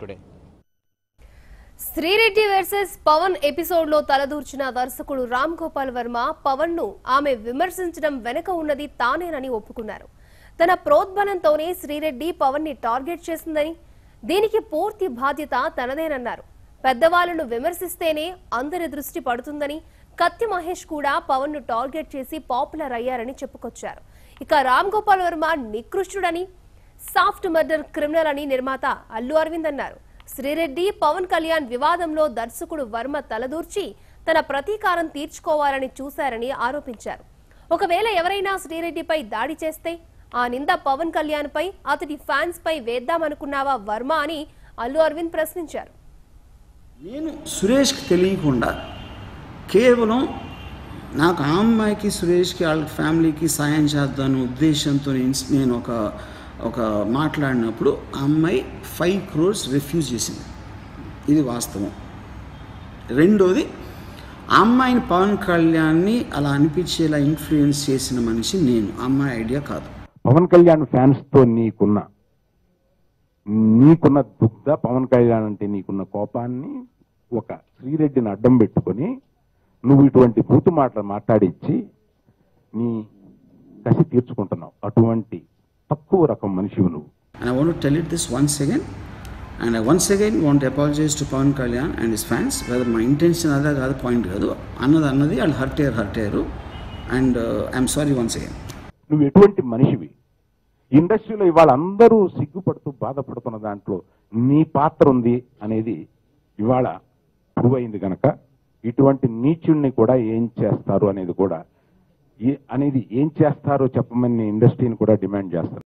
Today Sri Reddy versus Pawan ఎపిసోడ్లో తలదూర్చిన దర్శకుడు రామ్ గోపాల్ వర్మ పవన్ను ఆమె విమర్శించడం వెనక ఉన్నది తానేనని ఒప్పుకున్నారు. తన ప్రోద్బలంతోనే శ్రీరెడ్డి పవన్ని టార్గెట్ చేసిందని దీనికి పూర్తి బాధ్యత తనదేనన్నారు. పెద్దవాళ్ళను విమర్శిస్తేనే అందరి దృష్టి పడుతుందని కత్తి మహేష్ కూడా పవన్ను టార్గెట్ చేసి పాపులర్ అయ్యారని చెప్పుకొచ్చారు. ఇక రామ్ గోపాల్ వర్మ నికృష్టుడని సాఫ్ట్ మర్డర్ క్రిమినల్ అని నిర్మాత అల్లు అరవింద్ అన్నారు. శ్రీరెడ్డి పవన్ కళ్యాణ్ వివాదంలో దర్శకుడు వర్మ తలదూర్చి తన ప్రతీకారం తీర్చుకోవాలని చూశారని ఆరోపించారు. ఒకవేళ ఎవరైనా శ్రీరెడ్డిపై దాడి చేస్తే ఆ నింద పవన్ కళ్యాణ్ పై అతడి ఫ్యాన్స్ పై వేద్దామనుకున్నావా వర్మ అని అల్లు అరవింద్ ప్రశ్నించారు. నేను సురేష్కి తెలియకుండా కేవలం నాకు ఆ అమ్మాయికి సురేష్కి వాళ్ళ ఫ్యామిలీకి సాయం చేద్దాను ఉద్దేశంతో నేను- నేను ఒక ఒక మాట్లాడినప్పుడు ఆ అమ్మాయి ఫైవ్ క్రోర్స్ రిఫ్యూజ్ చేసింది. ఇది వాస్తవం. రెండోది ఆ అమ్మాయిని పవన్ కళ్యాణ్ని అలా అనిపించేలా ఇన్ఫ్లుయెన్స్ చేసిన మనిషి నేను. అమ్మాయి ఐడియా కాదు. పవన్ కళ్యాణ్ ఫ్యాన్స్తో నీకున్న నీకున్న దుగ్ధ పవన్ కళ్యాణ్ అంటే నీకున్న కోపాన్ని ఒక శ్రీరెడ్డిని అడ్డం పెట్టుకొని నువ్వు ఇటువంటి బూతు మాటలు మాట్లాడించి నీ కసి తీర్చుకుంటున్నావు. అటువంటి తక్కువ రకం మనిషివి నువ్వు. And I want to tell it this once again. And I once again want to apologize to Pawan Kalyan and his fans. Whether my intention అదే కాదు పాయింట్ కాదు. అన్నది అన్నది వాళ్ళు హర్ట్ అయ్యారు హర్ట్ అయ్యారు and I'm sorry once again నువ్వు ఎటువంటి మనిషివి? ఇండస్ట్రీలో ఇవాళ అందరూ సిగ్గుపడుతూ బాధపడుతున్న దాంట్లో నీ పాత్ర ఉంది అనేది ఇవాళ ప్రూవ్ అయింది కనుక ఇటువంటి నీచుణ్ణి కూడా ఏం చేస్తారు అనేది కూడా అనేది ఏం చేస్తారో చెప్పమని ఇండస్ట్రీని కూడా డిమాండ్ చేస్తారు.